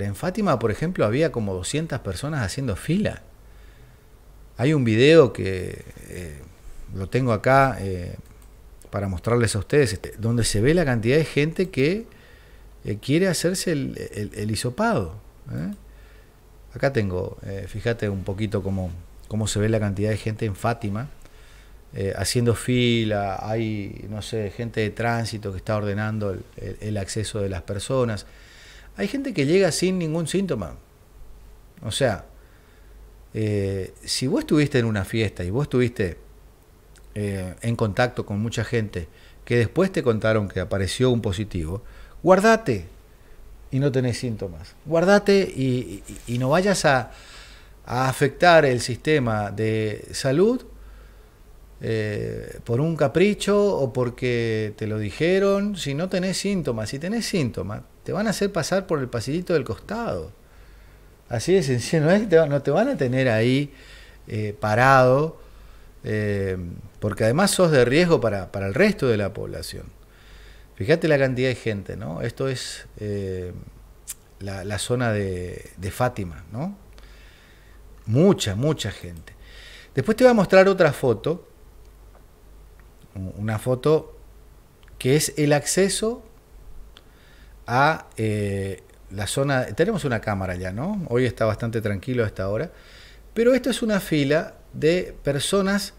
En Fátima, por ejemplo, había como 200 personas haciendo fila. Hay un video que eh, lo tengo acá eh, para mostrarles a ustedes, este, donde se ve la cantidad de gente que eh, quiere hacerse el, hisopado. Acá tengo, fíjate un poquito cómo, cómo se ve la cantidad de gente en Fátima. haciendo fila, hay, no sé, gente de tránsito que está ordenando el acceso de las personas. Hay gente que llega sin ningún síntoma. O sea, eh, si vos estuviste en una fiesta y vos estuviste eh, en contacto con mucha gente que después te contaron que apareció un positivo, guardate y no tenés síntomas. Guardate y, no vayas a, afectar el sistema de salud eh, por un capricho o porque te lo dijeron, si no tenés síntomas. Si tenés síntomas, te van a hacer pasar por el pasillito del costado. Así de sencillo, no, es te, no te van a tener ahí eh, parado, eh, porque además sos de riesgo para, el resto de la población. Fíjate la cantidad de gente, ¿no? Esto es eh, la, zona de, de, Fátima, ¿no? Mucha, mucha gente. Después te voy a mostrar otra foto, una foto que es el acceso a eh, la zona. Tenemos una cámara ya, ¿no? Hoy está bastante tranquilo a esta hora. Pero esto es una fila de personas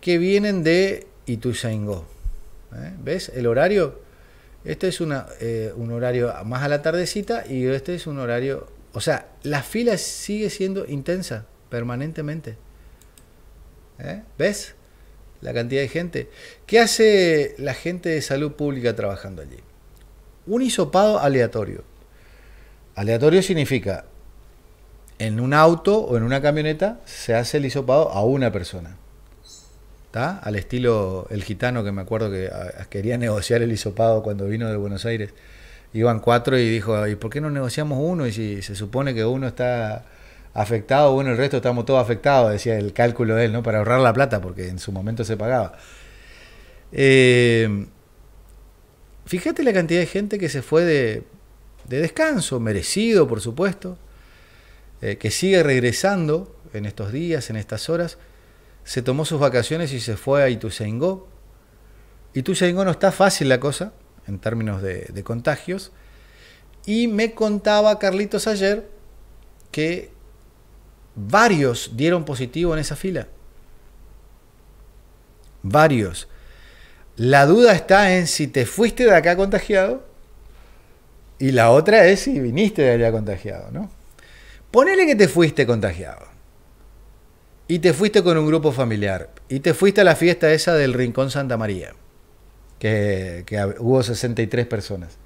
que vienen de Ituzaingó. ¿eh? ¿Ves? El horario. Este es una, eh, un horario más a la tardecita y este es un horario. O sea, la fila sigue siendo intensa permanentemente. ¿Ves? La cantidad de gente. ¿Qué hace la gente de salud pública trabajando allí? Un hisopado aleatorio. Aleatorio significa, en un auto o en una camioneta se hace el hisopado a una persona. ¿Está? Al estilo el gitano que me acuerdo que quería negociar el hisopado cuando vino de Buenos Aires. Iban cuatro y dijo, ¿y por qué no negociamos uno? Y si se supone que uno está afectado, bueno, el resto estamos todos afectados, decía el cálculo de él, ¿no? Para ahorrar la plata, porque en su momento se pagaba. Eh, Fíjate la cantidad de gente que se fue de, descanso, merecido por supuesto, eh, que sigue regresando en estos días, en estas horas, se tomó sus vacaciones y se fue a Ituzaingó. Ituzaingó no está fácil la cosa en términos de, de contagios. Y me contaba Carlitos ayer que varios dieron positivo en esa fila. Varios. La duda está en si te fuiste de acá contagiado y la otra es si viniste de allá contagiado, ¿no? Ponele que te fuiste contagiado y te fuiste con un grupo familiar y te fuiste a la fiesta esa del Rincón Santa María, que, que hubo 63 personas.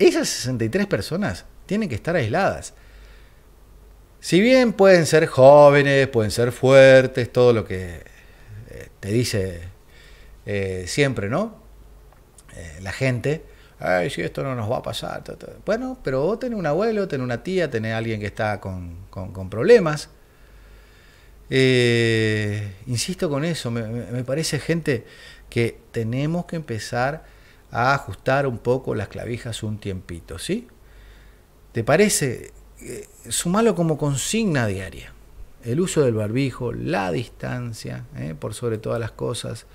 Esas 63 personas tienen que estar aisladas. Si bien pueden ser jóvenes, pueden ser fuertes, todo lo que eh, te dice eh, siempre, ¿no? Eh, la gente, ay, si esto no nos va a pasar. Bueno, pero vos tenés un abuelo, tenés una tía, tenés alguien que está con, problemas. Eh, insisto con eso, me, parece gente que tenemos que empezar a ajustar un poco las clavijas un tiempito, ¿sí? ¿Te parece? sumalo como consigna diaria. El uso del barbijo, la distancia, por sobre todas las cosas.